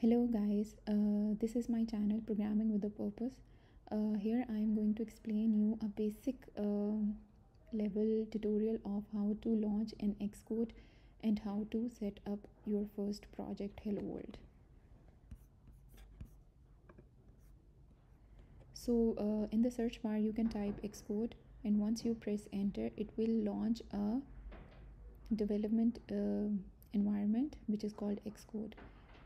Hello guys, uh, this is my channel Programming with a Purpose. Uh, here I am going to explain you a basic uh, level tutorial of how to launch an Xcode and how to set up your first project Hello World. So uh, in the search bar you can type Xcode and once you press enter it will launch a development uh, environment which is called Xcode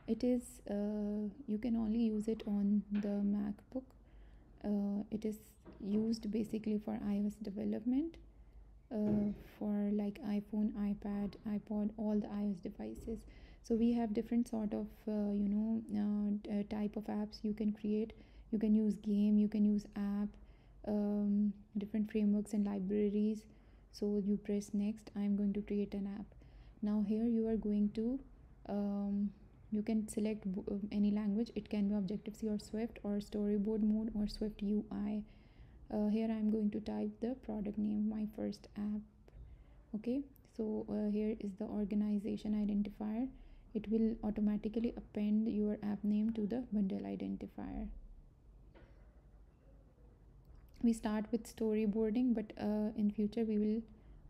it is uh, you can only use it on the macbook. Uh, it is used basically for ios development uh, for like iphone ipad ipod all the ios devices. So we have different sort of uh, you know uh, type of apps you can create. You can use game you can use app um, different frameworks and libraries. So you press next i'm going to create an app. Now here you are going to um, you can select uh, any language. It can be objective c or swift or storyboard mode or swift ui uh, here i'm going to type the product name my first app. Okay? So uh, here is the organization identifier. It will automatically append your app name to the bundle identifier. We start with storyboarding but uh, in future we will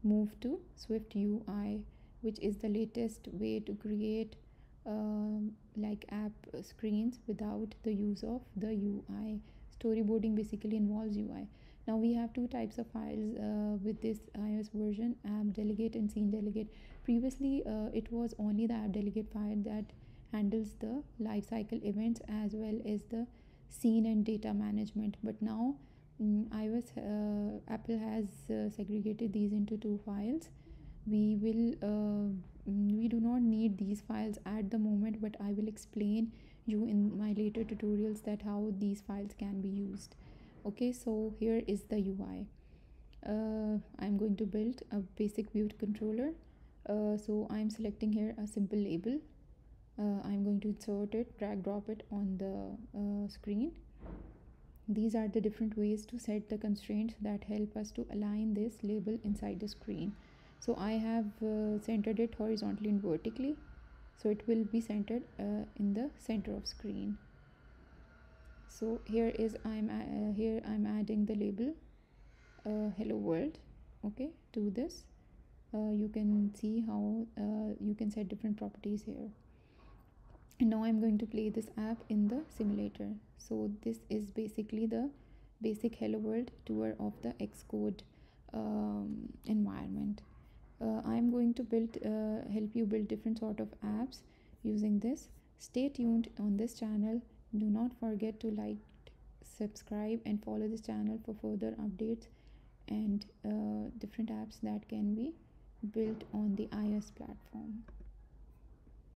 move to swift ui which is the latest way to create um, like app screens without the use of the UI. Storyboarding basically involves UI. Now we have two types of files uh, with this iOS version app delegate and scene delegate. Previously, uh, it was only the app delegate file that handles the lifecycle events as well as the scene and data management. But now, um, iOS uh, Apple has uh, segregated these into two files we will uh, we do not need these files at the moment but i will explain you in my later tutorials that how these files can be used. Okay so here is the ui uh, i'm going to build a basic view controller. Uh, so i'm selecting here a simple label. Uh, i'm going to insert it drag drop it on the uh, screen. These are the different ways to set the constraints that help us to align this label inside the screen so I have uh, centered it horizontally and vertically. So it will be centered uh, in the center of screen. So here is I'm uh, here I'm adding the label uh, hello world okay to this. Uh, you can see how uh, you can set different properties here. And now I'm going to play this app in the simulator. So this is basically the basic hello world tour of the xcode um, environment i'm going to build uh, help you build different sort of apps using this. Stay tuned on this channel. Do not forget to like subscribe and follow this channel for further updates and uh, different apps that can be built on the ios platform